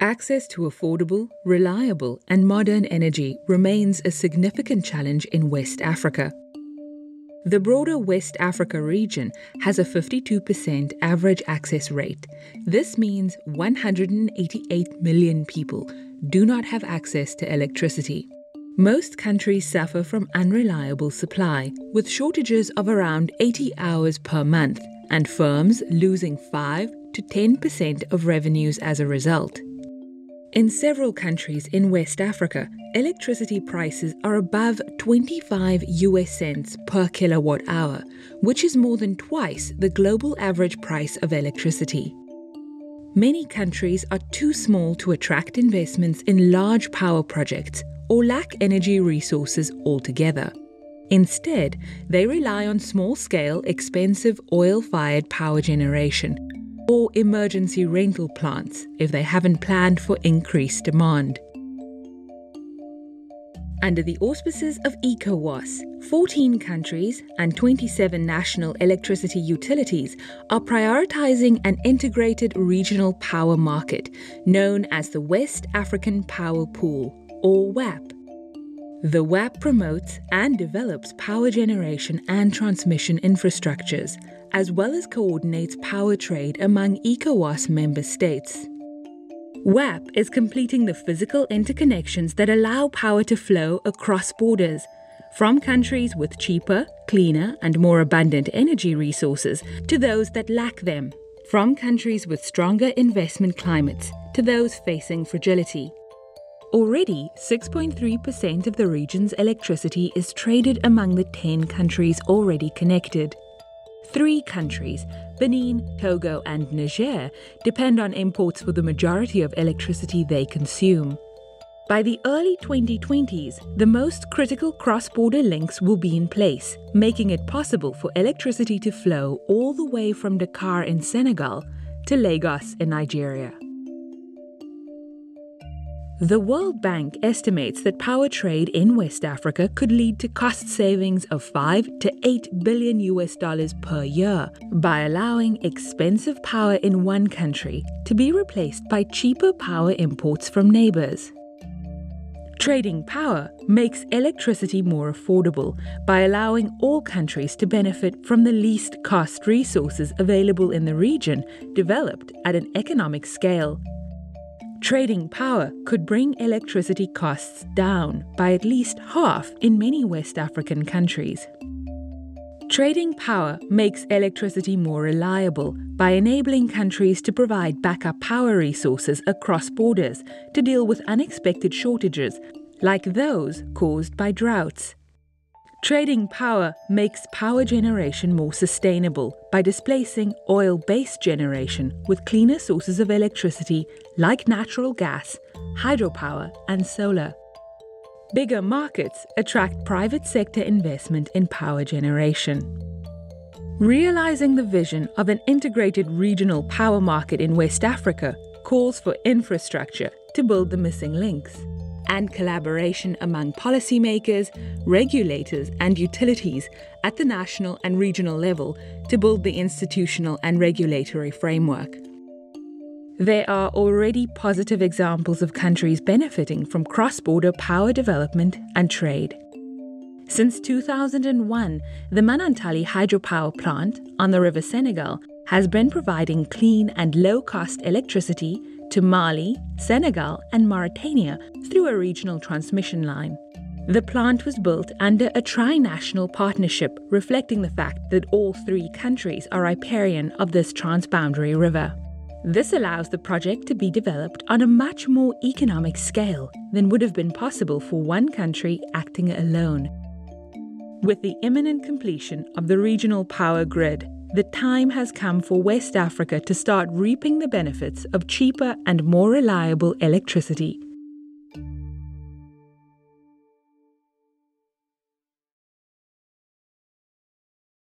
Access to affordable, reliable, and modern energy remains a significant challenge in West Africa. The broader West Africa region has a 52% average access rate. This means 188 million people do not have access to electricity. Most countries suffer from unreliable supply, with shortages of around 80 hours per month, and firms losing 5 to 10% of revenues as a result. In several countries in West Africa, electricity prices are above 25 US cents per kilowatt hour, which is more than twice the global average price of electricity. Many countries are too small to attract investments in large power projects or lack energy resources altogether. Instead, they rely on small scale, expensive oil fired power generation or emergency rental plants if they haven't planned for increased demand. Under the auspices of ECOWAS, 14 countries and 27 national electricity utilities are prioritizing an integrated regional power market known as the West African Power Pool, or WAPP. The WAPP promotes and develops power generation and transmission infrastructures as well as coordinates power trade among ECOWAS member states. WAPP is completing the physical interconnections that allow power to flow across borders, from countries with cheaper, cleaner, and more abundant energy resources to those that lack them, from countries with stronger investment climates to those facing fragility. Already, 6.3% of the region's electricity is traded among the 10 countries already connected. Three countries, Benin, Togo, and Niger, depend on imports for the majority of electricity they consume. By the early 2020s, the most critical cross border links will be in place, making it possible for electricity to flow all the way from Dakar in Senegal to Lagos in Nigeria. The World Bank estimates that power trade in West Africa could lead to cost savings of 5 to 8 billion US dollars per year by allowing expensive power in one country to be replaced by cheaper power imports from neighbors. Trading power makes electricity more affordable by allowing all countries to benefit from the least cost resources available in the region developed at an economic scale Trading power could bring electricity costs down by at least half in many West African countries. Trading power makes electricity more reliable by enabling countries to provide backup power resources across borders to deal with unexpected shortages, like those caused by droughts. Trading power makes power generation more sustainable by displacing oil based generation with cleaner sources of electricity like natural gas, hydropower, and solar. Bigger markets attract private sector investment in power generation. Realizing the vision of an integrated regional power market in West Africa calls for infrastructure to build the missing links and collaboration among policymakers, regulators, and utilities at the national and regional level to build the institutional and regulatory framework. There are already positive examples of countries benefiting from cross border power development and trade. Since 2001, the Manantali hydropower plant on the River Senegal has been providing clean and low cost electricity to Mali, Senegal, and Mauritania through a regional transmission line. The plant was built under a tri-national partnership reflecting the fact that all three countries are riparian of this transboundary river. This allows the project to be developed on a much more economic scale than would have been possible for one country acting alone. With the imminent completion of the regional power grid, the time has come for West Africa to start reaping the benefits of cheaper and more reliable electricity